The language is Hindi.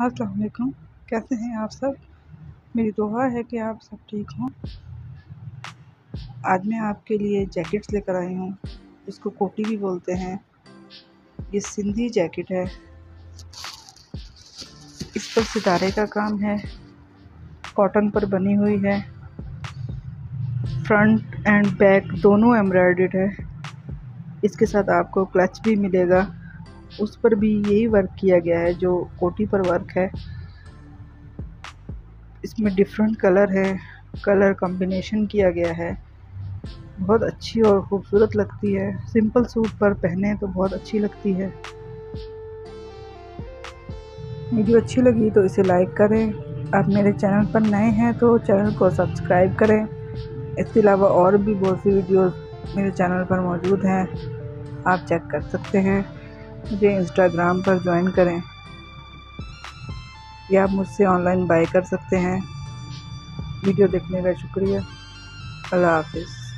अस्सलाम कैसे हैं आप सब? मेरी दुआ है कि आप सब ठीक हों। आज मैं आपके लिए जैकेट्स लेकर आई हूँ। इसको कोटी भी बोलते हैं। ये सिंधी जैकेट है। इस पर सितारे का काम है। कॉटन पर बनी हुई है। फ्रंट एंड बैक दोनों एम्ब्रॉयड है। इसके साथ आपको क्लच भी मिलेगा। उस पर भी यही वर्क किया गया है, जो कोटी पर वर्क है। इसमें डिफरेंट कलर है कलर कॉम्बिनेशन किया गया है। बहुत अच्छी और ख़ूबसूरत लगती है। सिंपल सूट पर पहने तो बहुत अच्छी लगती है। वीडियो अच्छी लगी तो इसे लाइक करें। आप मेरे चैनल पर नए हैं तो चैनल को सब्सक्राइब करें। इसके अलावा और भी बहुत सी वीडियोस मेरे चैनल पर मौजूद हैं। आप चेक कर सकते हैं। मुझे इंस्टाग्राम पर ज्वाइन करें। या आप मुझसे ऑनलाइन बाय कर सकते हैं। वीडियो देखने का शुक्रिया। अल्लाह हाफिज़।